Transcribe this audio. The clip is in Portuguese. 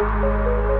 Música